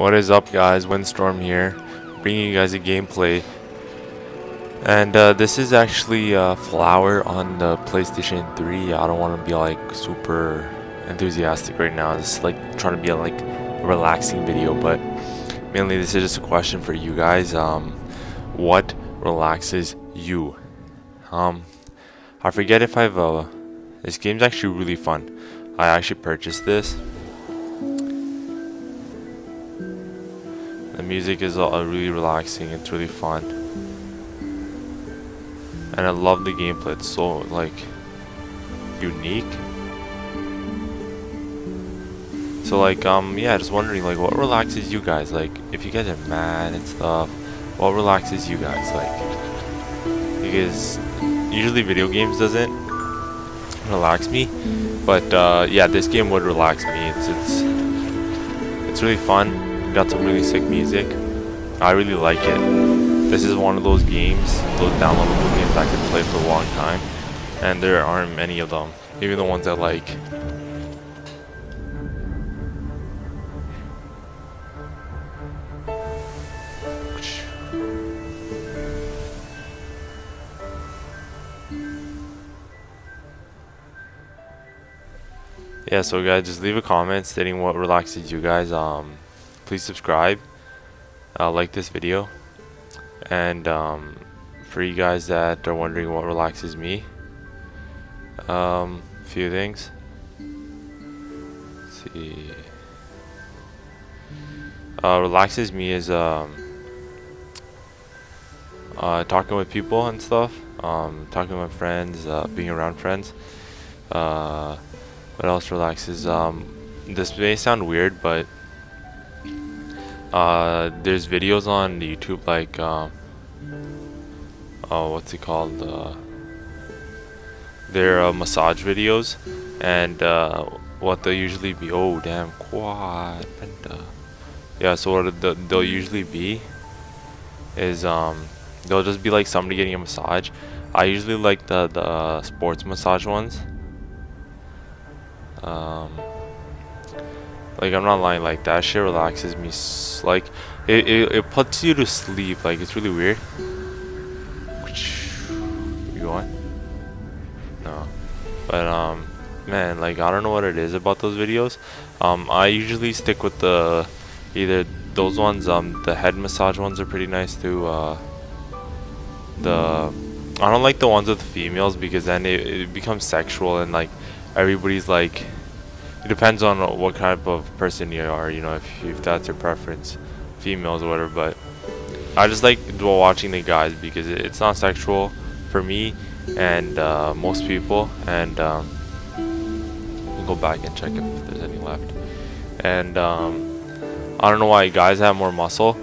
What is up guys, Windstorm here, bringing you guys a gameplay. And uh, this is actually uh, Flower on the PlayStation 3. I don't want to be like super enthusiastic right now. It's like trying to be a, like a relaxing video, but mainly this is just a question for you guys. Um, what relaxes you? Um, I forget if I've, uh, this game's actually really fun. I actually purchased this music is all really relaxing. It's really fun. And I love the gameplay. It's so like unique. So like um yeah, just wondering like what relaxes you guys? Like if you guys are mad and stuff, what relaxes you guys? Like because usually video games doesn't relax me, but uh, yeah, this game would relax me. It's it's it's really fun got some really sick music. I really like it. This is one of those games, those downloadable games I can play for a long time. And there aren't many of them. Even the ones I like. Yeah, so guys, just leave a comment stating what relaxes you guys. Um, please subscribe, uh, like this video, and um, for you guys that are wondering what relaxes me, um, few things. Let's see. Uh, relaxes me is um, uh, talking with people and stuff, um, talking with friends, uh, being around friends. Uh, what else relaxes? Um, this may sound weird, but uh, there's videos on YouTube like, uh, oh, what's it called? Uh, they're uh, massage videos, and uh, what they'll usually be. Oh, damn, quad. Yeah, so what they'll usually be is um, they'll just be like somebody getting a massage. I usually like the the sports massage ones. Um, like I'm not lying, like that shit relaxes me. Like it, it, it puts you to sleep. Like it's really weird. You going? No, but um, man, like I don't know what it is about those videos. Um, I usually stick with the either those ones. Um, the head massage ones are pretty nice too. Uh, the I don't like the ones with the females because then it, it becomes sexual and like everybody's like it depends on what type of person you are, you know, if, if that's your preference, females or whatever, but I just like watching the guys because it's not sexual for me and uh, most people, and um, we'll go back and check if there's any left. And um, I don't know why guys have more muscle,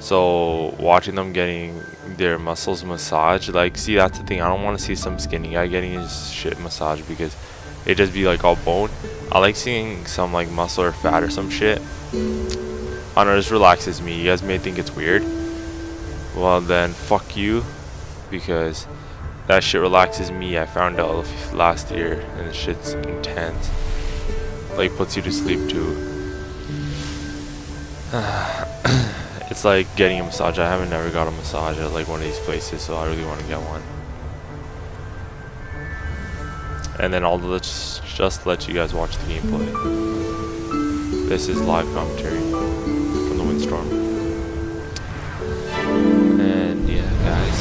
so watching them getting their muscles massaged, like, see, that's the thing, I don't want to see some skinny guy getting his shit massaged because it just be like all bone. I like seeing some like muscle or fat or some shit. I know, this relaxes me. You guys may think it's weird. Well then, fuck you. Because that shit relaxes me. I found out last year and the shit's intense. Like puts you to sleep too. it's like getting a massage. I haven't never got a massage at like one of these places, so I really want to get one and then I'll let's just let you guys watch the gameplay. This is live commentary from the windstorm. And yeah, guys,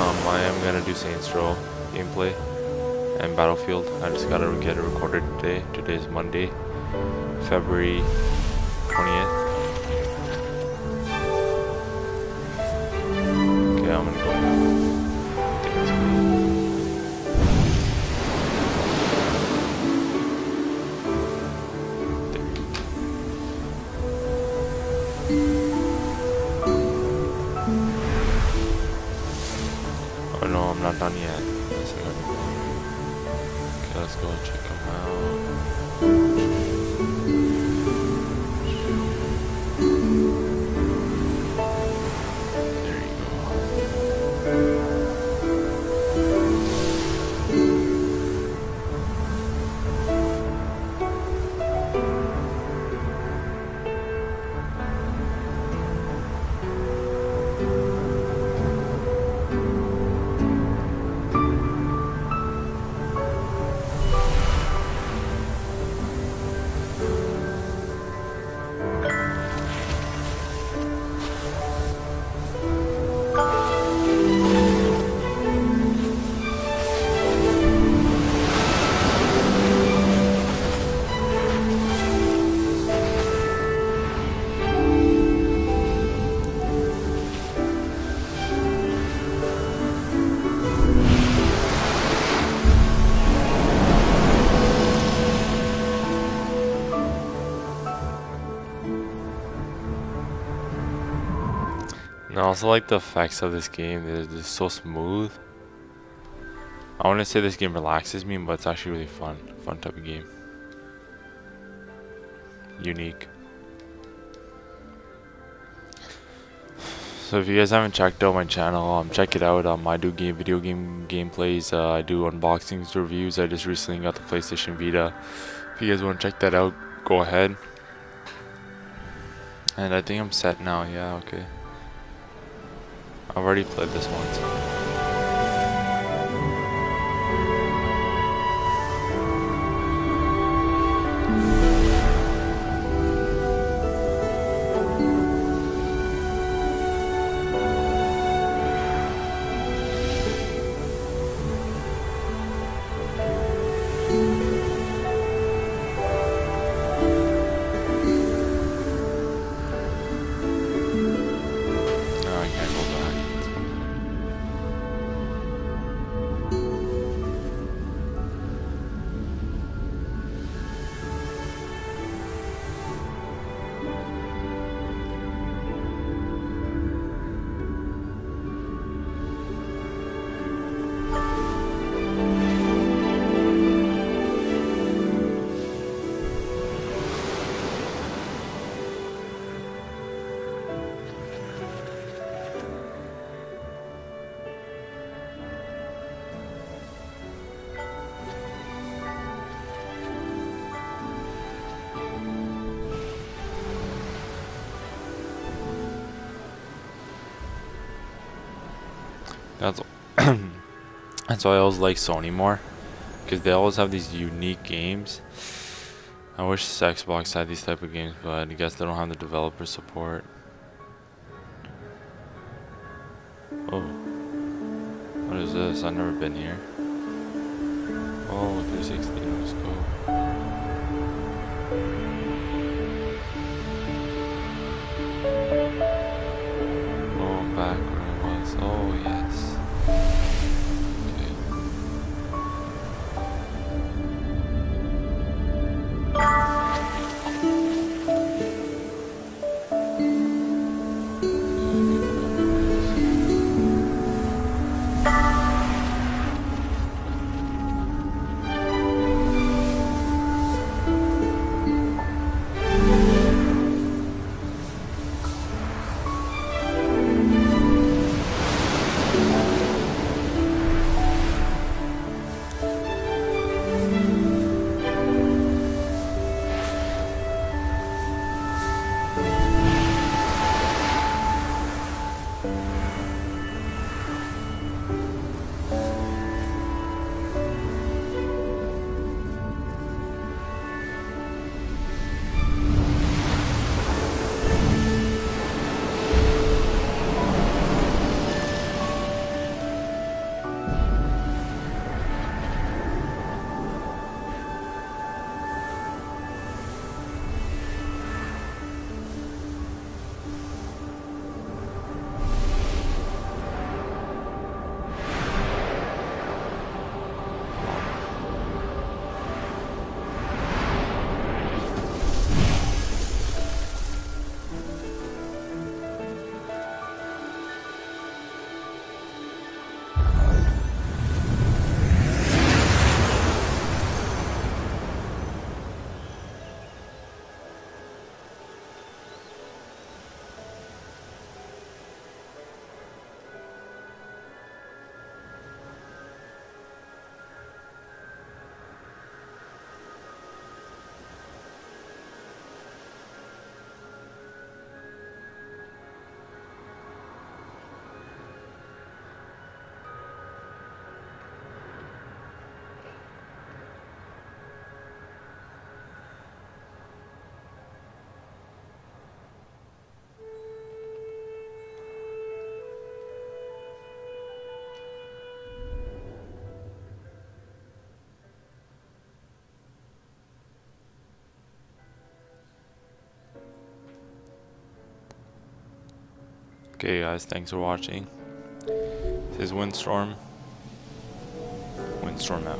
um, I am gonna do Saints Row gameplay and Battlefield. I just gotta get it recorded today. Today's Monday, February 20th. Also like the effects of this game. They're just so smooth. I want to say this game relaxes me, but it's actually really fun. Fun type of game. Unique. So if you guys haven't checked out my channel, um, check it out. Um, I do game video game gameplays. Uh, I do unboxings, reviews. I just recently got the PlayStation Vita. If you guys want to check that out, go ahead. And I think I'm set now. Yeah, okay. I've already played this once. That's that's why I always like Sony more, because they always have these unique games. I wish Xbox had these type of games, but I guess they don't have the developer support. Oh, what is this? I've never been here. Oh, 360, let's go. Okay guys, thanks for watching. This is Windstorm. Windstorm out.